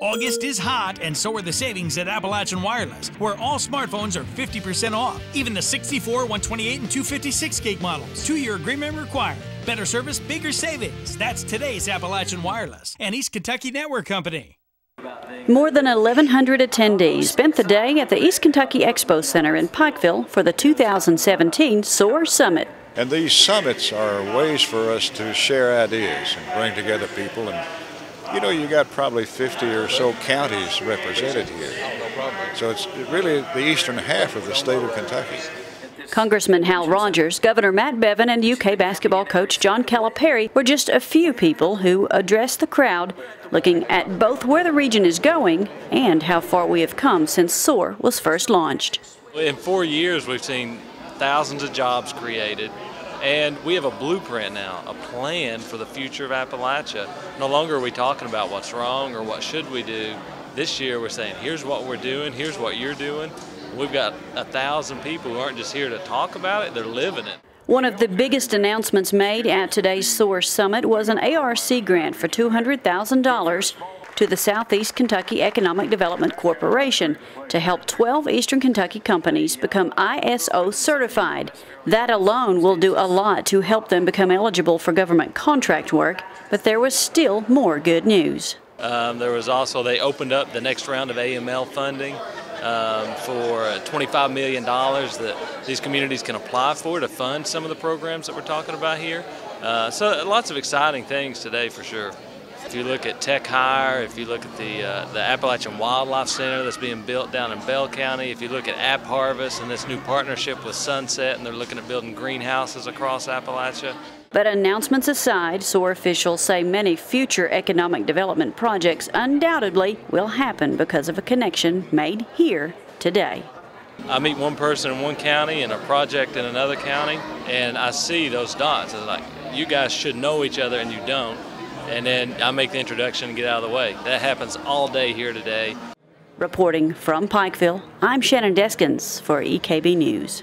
August is hot, and so are the savings at Appalachian Wireless, where all smartphones are 50% off. Even the 64, 128, and 256 gig models. Two year agreement required. Better service, bigger savings. That's today's Appalachian Wireless and East Kentucky Network Company. More than 1,100 attendees spent the day at the East Kentucky Expo Center in Pikeville for the 2017 SOAR Summit. And these summits are ways for us to share ideas and bring together people. And, you know, you got probably 50 or so counties represented here. So it's really the eastern half of the state of Kentucky. Congressman Hal Rogers, Governor Matt Bevin, and UK basketball coach John Calipari were just a few people who addressed the crowd, looking at both where the region is going and how far we have come since SOAR was first launched. In four years, we've seen thousands of jobs created, and we have a blueprint now, a plan for the future of Appalachia. No longer are we talking about what's wrong or what should we do. This year we're saying, here's what we're doing, here's what you're doing. We've got a thousand people who aren't just here to talk about it, they're living it. One of the biggest announcements made at today's SOAR Summit was an ARC grant for $200,000 to the Southeast Kentucky Economic Development Corporation to help 12 Eastern Kentucky companies become ISO certified. That alone will do a lot to help them become eligible for government contract work, but there was still more good news. Um, there was also, they opened up the next round of AML funding um, for $25 million that these communities can apply for to fund some of the programs that we're talking about here. Uh, so lots of exciting things today for sure. If you look at TechHire, if you look at the, uh, the Appalachian Wildlife Center that's being built down in Bell County, if you look at AppHarvest and this new partnership with Sunset, and they're looking at building greenhouses across Appalachia. But announcements aside, SOAR officials say many future economic development projects undoubtedly will happen because of a connection made here today. I meet one person in one county and a project in another county, and I see those dots. It's like, you guys should know each other and you don't and then I make the introduction and get out of the way. That happens all day here today. Reporting from Pikeville, I'm Shannon Deskins for EKB News.